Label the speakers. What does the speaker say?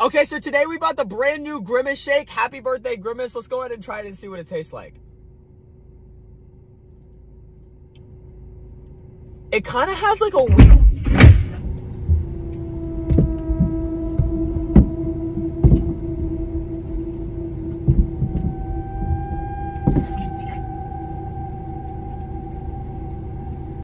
Speaker 1: Okay, so today we bought the brand new Grimace Shake. Happy birthday, Grimace. Let's go ahead and try it and see what it tastes like. It kind of has like a weird...